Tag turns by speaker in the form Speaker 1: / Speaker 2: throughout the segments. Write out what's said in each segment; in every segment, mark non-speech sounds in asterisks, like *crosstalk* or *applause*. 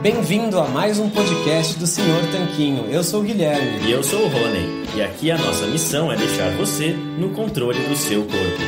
Speaker 1: Bem-vindo a mais um podcast do Senhor Tanquinho. Eu sou o Guilherme.
Speaker 2: E eu sou o Rony. E aqui a nossa missão é deixar você no controle do seu corpo.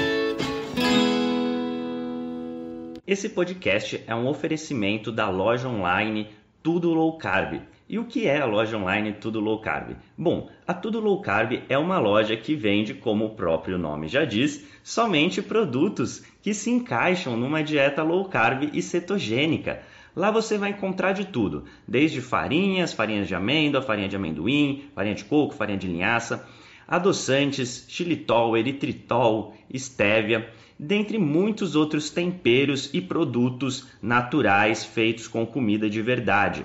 Speaker 2: Esse podcast é um oferecimento da loja online Tudo Low Carb. E o que é a loja online Tudo Low Carb? Bom, a Tudo Low Carb é uma loja que vende, como o próprio nome já diz, somente produtos que se encaixam numa dieta low carb e cetogênica. Lá você vai encontrar de tudo, desde farinhas, farinhas de amêndoa, farinha de amendoim, farinha de coco, farinha de linhaça, adoçantes, xilitol, eritritol, estévia, dentre muitos outros temperos e produtos naturais feitos com comida de verdade.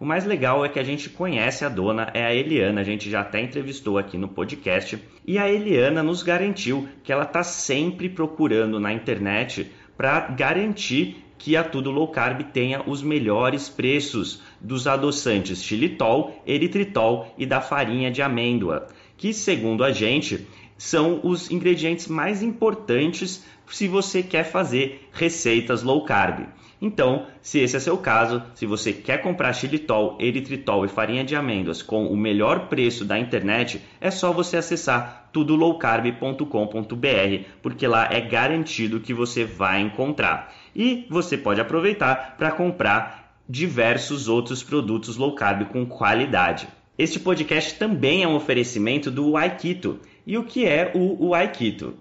Speaker 2: O mais legal é que a gente conhece a dona, é a Eliana, a gente já até entrevistou aqui no podcast, e a Eliana nos garantiu que ela está sempre procurando na internet para garantir que a Tudo Low Carb tenha os melhores preços dos adoçantes xilitol, eritritol e da farinha de amêndoa, que segundo a gente são os ingredientes mais importantes se você quer fazer receitas low carb. Então, se esse é seu caso, se você quer comprar xilitol, eritritol e farinha de amêndoas com o melhor preço da internet, é só você acessar tudolowcarb.com.br, porque lá é garantido que você vai encontrar. E você pode aproveitar para comprar diversos outros produtos low carb com qualidade. Este podcast também é um oferecimento do Aikito. E o que é o, o?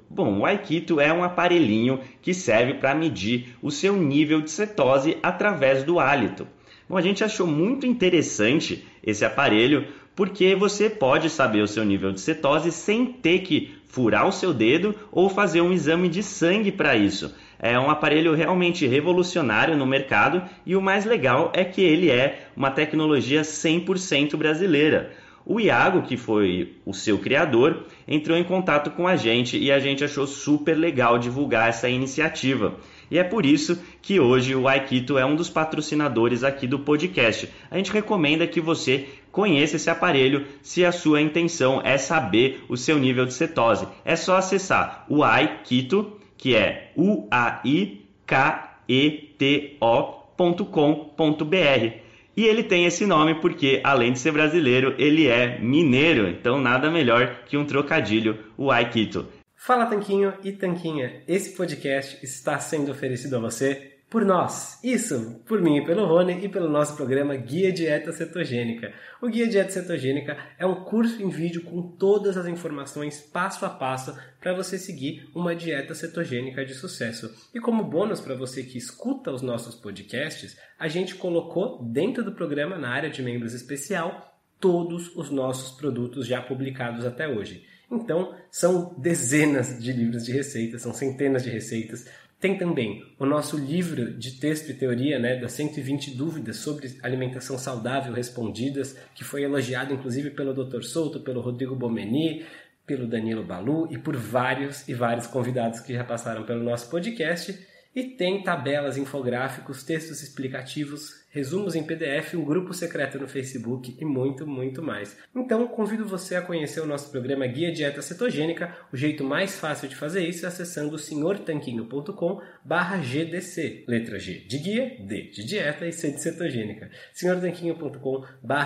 Speaker 2: Bom, o Aikito é um aparelhinho que serve para medir o seu nível de cetose através do hálito. Bom, a gente achou muito interessante esse aparelho porque você pode saber o seu nível de cetose sem ter que furar o seu dedo ou fazer um exame de sangue para isso. É um aparelho realmente revolucionário no mercado e o mais legal é que ele é uma tecnologia 100% brasileira. O Iago, que foi o seu criador, entrou em contato com a gente e a gente achou super legal divulgar essa iniciativa. E é por isso que hoje o Aikito é um dos patrocinadores aqui do podcast. A gente recomenda que você conheça esse aparelho se a sua intenção é saber o seu nível de cetose. É só acessar o Aikito, que é u a i k e ele tem esse nome porque, além de ser brasileiro, ele é mineiro, então nada melhor que um trocadilho, o Aikito.
Speaker 1: Fala Tanquinho e Tanquinha, esse podcast está sendo oferecido a você por nós. Isso, por mim e pelo Rony e pelo nosso programa Guia Dieta Cetogênica. O Guia Dieta Cetogênica é um curso em vídeo com todas as informações passo a passo para você seguir uma dieta cetogênica de sucesso. E como bônus para você que escuta os nossos podcasts, a gente colocou dentro do programa, na área de membros especial, todos os nossos produtos já publicados até hoje. Então, são dezenas de livros de receitas, são centenas de receitas, tem também o nosso livro de texto e teoria, né, das 120 dúvidas sobre alimentação saudável respondidas, que foi elogiado inclusive pelo Dr. Souto, pelo Rodrigo Bomeni, pelo Danilo Balu e por vários e vários convidados que já passaram pelo nosso podcast. E tem tabelas, infográficos, textos explicativos, resumos em PDF, um grupo secreto no Facebook e muito, muito mais. Então, convido você a conhecer o nosso programa Guia Dieta Cetogênica. O jeito mais fácil de fazer isso é acessando senhortanquinho.com GDC. Letra G de guia, D de dieta e C de cetogênica. senhortanquinho.com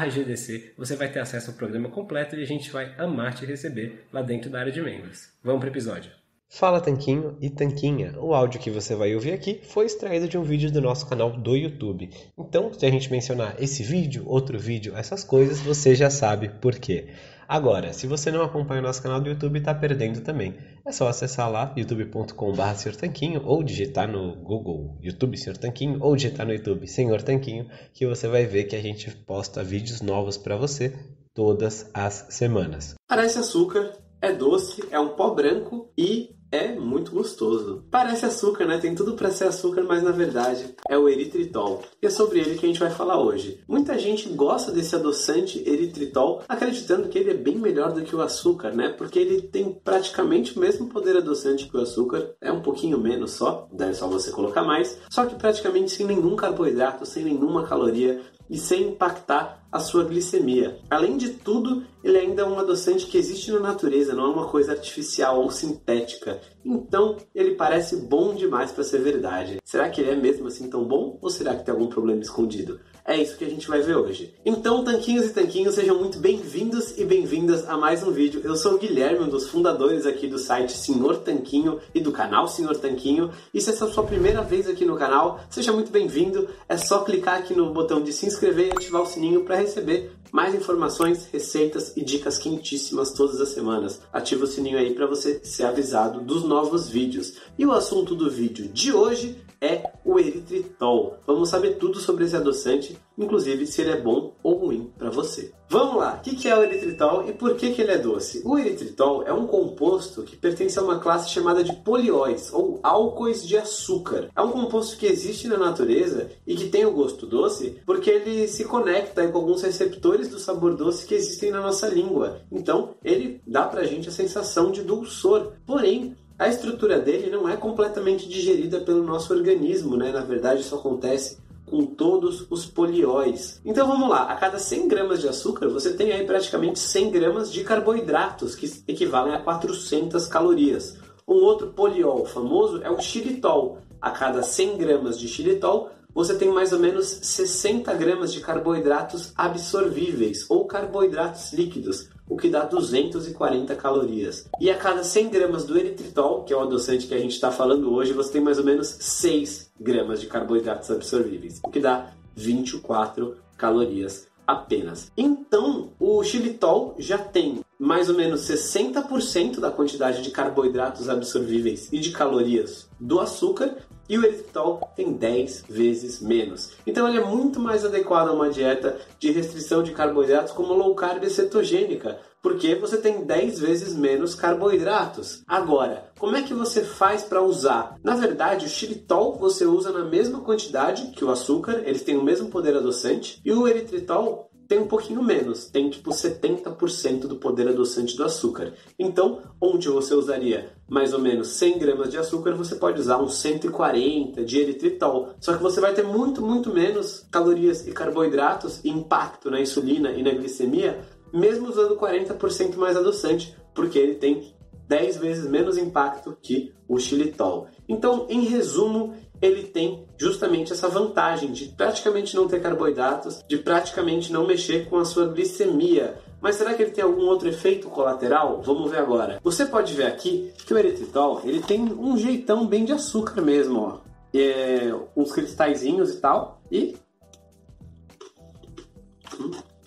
Speaker 1: GDC. Você vai ter acesso ao programa completo e a gente vai amar te receber lá dentro da área de membros. Vamos para o episódio. Fala Tanquinho e Tanquinha. O áudio que você vai ouvir aqui foi extraído de um vídeo do nosso canal do YouTube. Então, se a gente mencionar esse vídeo, outro vídeo, essas coisas, você já sabe por quê. Agora, se você não acompanha o nosso canal do YouTube, está perdendo também. É só acessar lá youtube.com.br Tanquinho ou digitar no Google YouTube Senhor Tanquinho ou digitar no YouTube Senhor Tanquinho que você vai ver que a gente posta vídeos novos para você todas as semanas.
Speaker 3: Parece açúcar, é doce, é um pó branco e é muito gostoso. Parece açúcar, né? Tem tudo para ser açúcar, mas na verdade é o eritritol. E é sobre ele que a gente vai falar hoje. Muita gente gosta desse adoçante eritritol, acreditando que ele é bem melhor do que o açúcar, né? Porque ele tem praticamente o mesmo poder adoçante que o açúcar, é um pouquinho menos só, deve só você colocar mais, só que praticamente sem nenhum carboidrato, sem nenhuma caloria e sem impactar
Speaker 1: a sua glicemia. Além de tudo, ele ainda é um adoçante que existe na natureza, não é uma coisa artificial ou sintética. Então, ele parece bom demais para ser verdade. Será que ele é mesmo assim tão bom ou será que tem algum problema escondido? É isso que a gente vai ver hoje. Então, tanquinhos e tanquinhos, sejam muito bem-vindos e bem-vindas a mais um vídeo. Eu sou o Guilherme, um dos fundadores aqui do site Senhor Tanquinho e do canal Senhor Tanquinho. E se essa é a sua primeira vez aqui no canal, seja muito bem-vindo. É só clicar aqui no botão de se inscrever e ativar o sininho para receber mais informações, receitas e dicas quentíssimas todas as semanas. Ativa o sininho aí para você ser avisado dos novos vídeos. E o assunto do vídeo de hoje é o eritritol. Vamos saber tudo sobre esse adoçante, inclusive se ele é bom ou ruim para você. Vamos lá, o que é o eritritol e por que, ele é doce? O eritritol é um composto que pertence a uma classe chamada de polióis, ou álcoois de açúcar. É um composto que existe na natureza e que tem o gosto doce porque ele se conecta com alguns receptores do sabor doce que existem na nossa língua. Então, ele dá pra gente a sensação de dulçor. Porém, a estrutura dele não é completamente digerida pelo nosso organismo, né? Na verdade, isso acontece com todos os polióis. Então vamos lá, a cada 100 gramas de açúcar você tem aí praticamente 100 gramas de carboidratos, que equivalem a 400 calorias. Um outro poliol famoso é o xilitol. A cada 100 gramas de xilitol você tem mais ou menos 60 gramas de carboidratos absorvíveis ou carboidratos líquidos, o que dá 240 calorias. E a cada 100 gramas do eritritol, que é o adoçante que a gente está falando hoje, você tem mais ou menos 6 gramas de carboidratos absorvíveis, o que dá 24 calorias apenas. Então, o xilitol já tem mais ou menos 60% da quantidade de carboidratos absorvíveis e de calorias do açúcar e o eritritol tem 10 vezes menos. Então ele é muito mais adequado a uma dieta de restrição de carboidratos como low carb cetogênica, porque você tem 10 vezes menos carboidratos. Agora, como é que você faz para usar? Na verdade, o xilitol você usa na mesma quantidade que o açúcar, eles têm o mesmo poder adoçante, e o eritritol tem um pouquinho menos, tem tipo 70% do poder adoçante do açúcar. Então, onde você usaria mais ou menos 100 gramas de açúcar, você pode usar uns 140 de eritritol. Só que você vai ter muito, muito menos calorias e carboidratos e impacto na insulina e na glicemia, mesmo usando 40% mais adoçante, porque ele tem 10 vezes menos impacto que o xilitol. Então, em resumo, ele tem justamente essa vantagem de praticamente não ter carboidratos, de praticamente não mexer com a sua glicemia. Mas será que ele tem algum outro efeito colateral? Vamos ver agora. Você pode ver aqui que o eritritol ele tem um jeitão bem de açúcar mesmo, ó. É, uns cristalzinhos e tal. E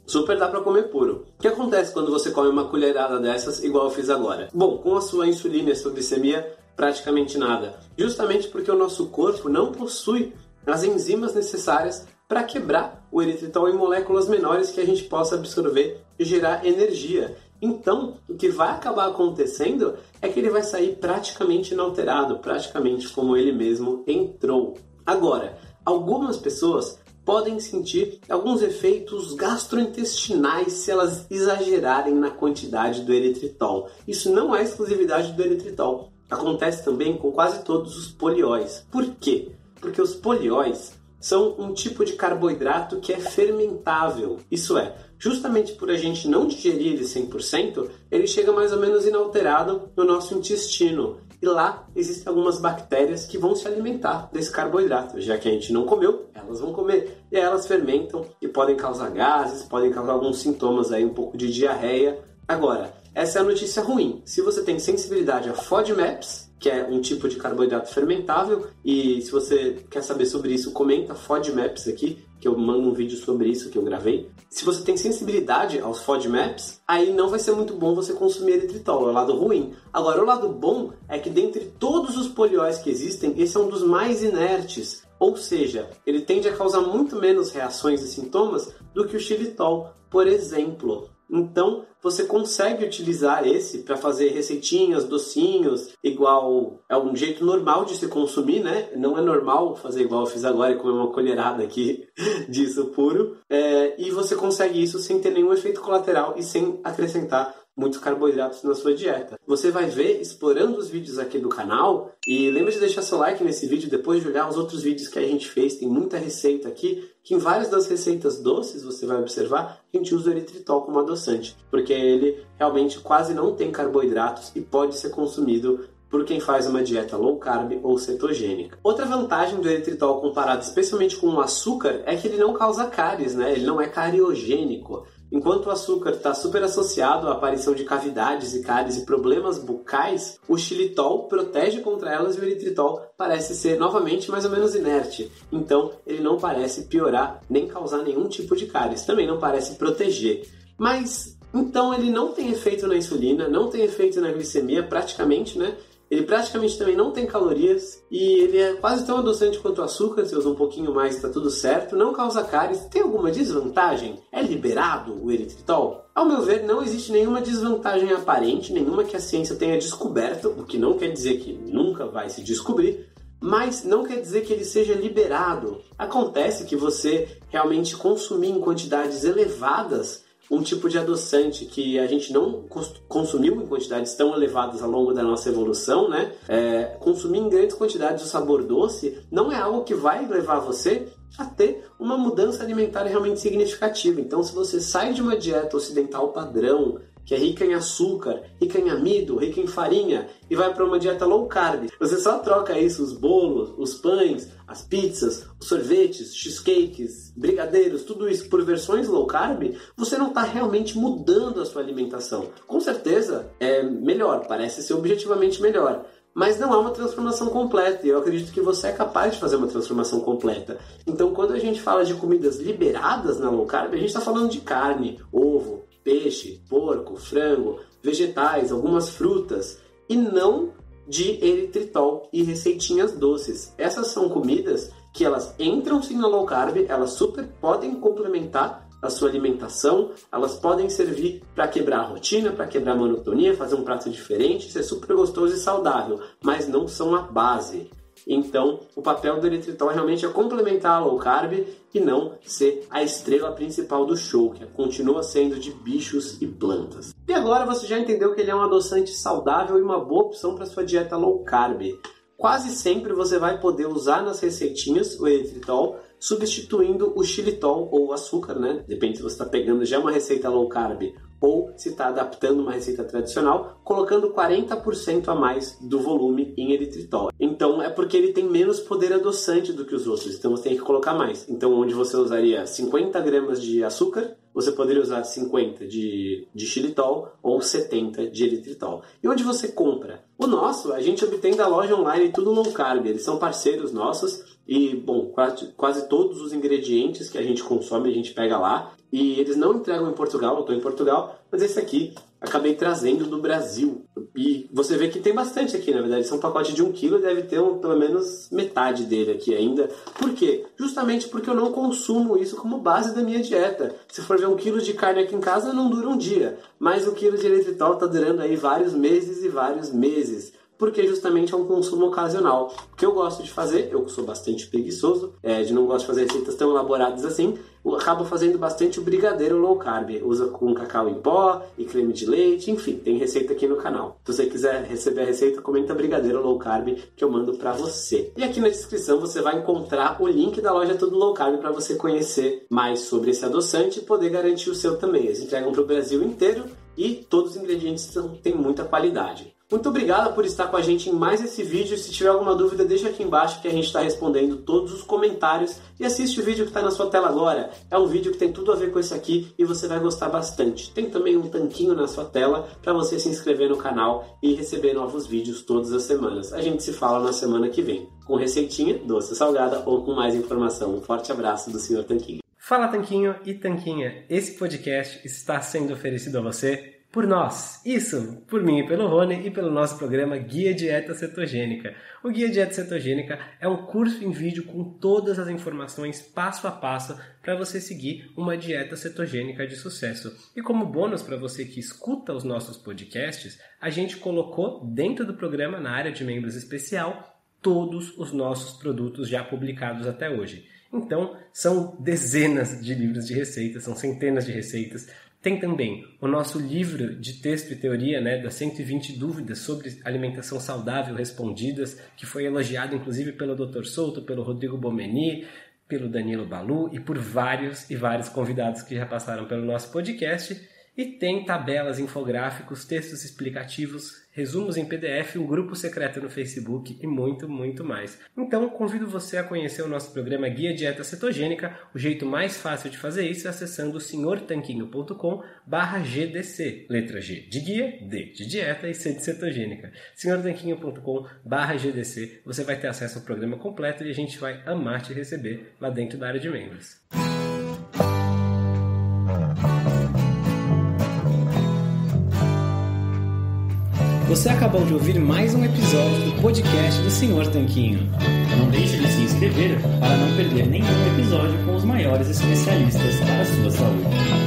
Speaker 1: super dá para comer puro. O que acontece quando você come uma colherada dessas, igual eu fiz agora? Bom, com a sua insulina e a sua glicemia, praticamente nada. Justamente porque o nosso corpo não possui as enzimas necessárias para quebrar o eritritol em moléculas menores que a gente possa absorver e gerar energia. Então, o que vai acabar acontecendo é que ele vai sair praticamente inalterado, praticamente como ele mesmo entrou. Agora, algumas pessoas podem sentir alguns efeitos gastrointestinais se elas exagerarem na quantidade do eritritol. Isso não é exclusividade do eritritol. Acontece também com quase todos os polióis. Por quê? Porque os polióis são um tipo de carboidrato que é fermentável. Isso é, justamente por a gente não digerir ele 100%, ele chega mais ou menos inalterado no nosso intestino. E lá existem algumas bactérias que vão se alimentar desse carboidrato. Já que a gente não comeu, elas vão comer. E elas fermentam e podem causar gases, podem causar alguns sintomas aí, um pouco de diarreia. Agora, essa é a notícia ruim. Se você tem sensibilidade a FODMAPs, que é um tipo de carboidrato fermentável, e se você quer saber sobre isso, comenta FODMAPs aqui, que eu mando um vídeo sobre isso que eu gravei. Se você tem sensibilidade aos FODMAPs, aí não vai ser muito bom você consumir eritritol, é o lado ruim. Agora, o lado bom é que dentre todos os polióis que existem, esse é um dos mais inertes. Ou seja, ele tende a causar muito menos reações e sintomas do que o xilitol, por exemplo. Então, você consegue utilizar esse para fazer receitinhas, docinhos, igual é um jeito normal de se consumir, né? Não é normal fazer igual eu fiz agora e comer uma colherada aqui *laughs* disso puro. É, e você consegue isso sem ter nenhum efeito colateral e sem acrescentar muitos carboidratos na sua dieta. Você vai ver explorando os vídeos aqui do canal e lembra de deixar seu like nesse vídeo depois de olhar os outros vídeos que a gente fez, tem muita receita aqui, que em várias das receitas doces você vai observar, a gente usa o eritritol como adoçante, porque ele realmente quase não tem carboidratos e pode ser consumido por quem faz uma dieta low carb ou cetogênica. Outra vantagem do eritritol comparado especialmente com o açúcar é que ele não causa cáries, né? Ele não é cariogênico. Enquanto o açúcar está super associado à aparição de cavidades e cáries e problemas bucais, o xilitol protege contra elas e o eritritol parece ser novamente mais ou menos inerte. Então, ele não parece piorar nem causar nenhum tipo de cáries, também não parece proteger. Mas então ele não tem efeito na insulina, não tem efeito na glicemia praticamente, né? Ele praticamente também não tem calorias e ele é quase tão adoçante quanto o açúcar, se usa um pouquinho mais está tudo certo, não causa cáries. Tem alguma desvantagem? É liberado o eritritol? Ao meu ver, não existe nenhuma desvantagem aparente, nenhuma que a ciência tenha descoberto, o que não quer dizer que nunca vai se descobrir, mas não quer dizer que ele seja liberado. Acontece que você realmente consumir em quantidades elevadas um tipo de adoçante que a gente não consumiu em quantidades tão elevadas ao longo da nossa evolução, né? É, consumir em grandes quantidades o sabor doce não é algo que vai levar você a ter uma mudança alimentar realmente significativa. Então, se você sai de uma dieta ocidental padrão, que é rica em açúcar, rica em amido, rica em farinha, e vai para uma dieta low carb. Você só troca isso, os bolos, os pães, as pizzas, os sorvetes, cheesecakes, brigadeiros, tudo isso por versões low carb, você não está realmente mudando a sua alimentação. Com certeza é melhor, parece ser objetivamente melhor mas não há uma transformação completa. E eu acredito que você é capaz de fazer uma transformação completa. Então, quando a gente fala de comidas liberadas na low carb, a gente está falando de carne, ovo, peixe, porco, frango, vegetais, algumas frutas e não de eritritol e receitinhas doces. Essas são comidas que elas entram sim na low carb, elas super podem complementar a sua alimentação, elas podem servir para quebrar a rotina, para quebrar a monotonia, fazer um prato diferente, ser super gostoso e saudável, mas não são a base. Então, o papel do eritritol realmente é complementar a low carb e não ser a estrela principal do show, que continua sendo de bichos e plantas. E agora você já entendeu que ele é um adoçante saudável e uma boa opção para sua dieta low carb. Quase sempre você vai poder usar nas receitinhas o eritritol substituindo o xilitol ou o açúcar, né? Depende se você está pegando já uma receita low carb ou se está adaptando uma receita tradicional, colocando 40% a mais do volume em eritritol. Então é porque ele tem menos poder adoçante do que os outros, então você tem que colocar mais. Então onde você usaria 50 gramas de açúcar, você poderia usar 50 de, de xilitol ou 70 de eritritol. E onde você compra? O nosso a gente obtém da loja online Tudo Low Carb, eles são parceiros nossos e, bom, quase, quase todos os ingredientes que a gente consome a gente pega lá. E eles não entregam em Portugal, eu estou em Portugal, mas esse aqui acabei trazendo do Brasil. E você vê que tem bastante aqui, na verdade. São um pacote de um quilo, deve ter um, pelo menos metade dele aqui ainda. Por quê? Justamente porque eu não consumo isso como base da minha dieta. Se for ver um quilo de carne aqui em casa, não dura um dia. Mas o quilo de eritritol está durando aí vários meses e vários meses porque justamente é um consumo ocasional. O que eu gosto de fazer, eu sou bastante preguiçoso, é, de não gosto de fazer receitas tão elaboradas assim, eu acabo fazendo bastante o brigadeiro low carb. Usa com cacau em pó e creme de leite, enfim, tem receita aqui no canal. Se você quiser receber a receita, comenta brigadeiro low carb que eu mando para você. E aqui na descrição você vai encontrar o link da loja Tudo Low Carb para você conhecer mais sobre esse adoçante e poder garantir o seu também. Eles entregam para o Brasil inteiro e todos os ingredientes têm muita qualidade. Muito obrigado por estar com a gente em mais esse vídeo. Se tiver alguma dúvida, deixa aqui embaixo que a gente está respondendo todos os comentários. E assiste o vídeo que está na sua tela agora. É um vídeo que tem tudo a ver com esse aqui e você vai gostar bastante. Tem também um tanquinho na sua tela para você se inscrever no canal e receber novos vídeos todas as semanas. A gente se fala na semana que vem, com receitinha, doce salgada ou com mais informação. Um forte abraço do Sr. Tanquinho.
Speaker 4: Fala Tanquinho e Tanquinha, esse podcast está sendo oferecido a você por nós. Isso, por mim pelo Rony e pelo nosso programa Guia Dieta Cetogênica. O Guia Dieta Cetogênica é um curso em vídeo com todas as informações passo a passo para você seguir uma dieta cetogênica de sucesso. E como bônus para você que escuta os nossos podcasts, a gente colocou dentro do programa, na área de membros especial, todos os nossos produtos já publicados até hoje. Então, são dezenas de livros de receitas, são centenas de receitas,
Speaker 1: Tem também o nosso livro de texto e teoria, né, das 120 dúvidas sobre alimentação saudável respondidas, que foi elogiado inclusive pelo Dr. Souto, pelo Rodrigo Bomeni, pelo Danilo Balu e por vários e vários convidados que já passaram pelo nosso podcast. E tem tabelas, infográficos, textos explicativos, resumos em PDF, um grupo secreto no Facebook e muito, muito mais. Então, convido você a conhecer o nosso programa Guia Dieta Cetogênica. O jeito mais fácil de fazer isso é acessando senhortanquinho.com barra GDC. Letra G de guia, D de dieta e C de cetogênica. senhortanquinho.com barra GDC. Você vai ter acesso ao programa completo e a gente vai amar te receber lá dentro da área de membros.
Speaker 5: Você acabou de ouvir mais um episódio do podcast do Senhor Tanquinho.
Speaker 2: Não deixe de se inscrever para não perder nenhum episódio com os maiores especialistas para a sua saúde.